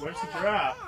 Where's the giraffe?